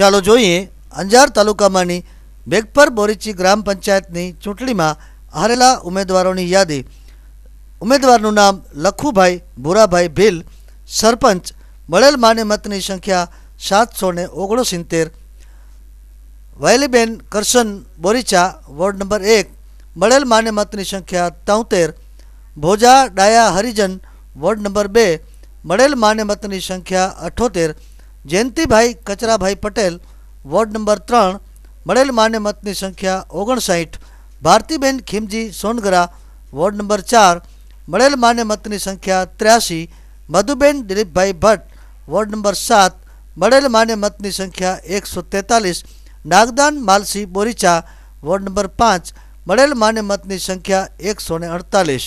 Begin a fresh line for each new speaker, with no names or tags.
ચાલો જોઈએ અંજાર તાલુકામાંની બેગપર બોરીચી ગ્રામ પંચાયતની ચૂંટણીમાં હારેલા ઉમેદવારોની યાદી. ઉમેદવારનું નામ લખુભાઈ, ભૂરાભાઈ ભીલ, સરપંચ, મળેલ માન્ય મતની સંખ્યા સાતસો ને ઓગણસિત્તેર. વાયલીબેન કરશન બોરીચા, વોર્ડ નંબર એક, મળેલ માન્ય મતની સંખ્યા તોતેર. ભોજા ડાયા હરિજન, વોર્ડ નંબર બે, મળેલ માન્ય મતની સંખ્યા અઠ્ઠોતેર જયંતિભાઈ કચરાભાઈ પટેલ, વોર્ડ નંબર ત્રણ, મળેલ માન્ય મતની સંખ્યા ઓગણસાઠ, ભારતીબેન ખીમજી સોનગરા, વોર્ડ નંબર ચાર, મળેલ માન્ય મતની સંખ્યા ત્ર્યાસી, મધુબેન દિલીપભાઈ ભટ્ટ, વોર્ડ નંબર સાત, મળેલ માન્ય મતની સંખ્યા એકસો તેતાલીસ, નાગદાન માલસી બોરીચા, વોર્ડ નંબર પાંચ, મળેલ માન્ય મતની સંખ્યા એકસો ને અડતાલીસ.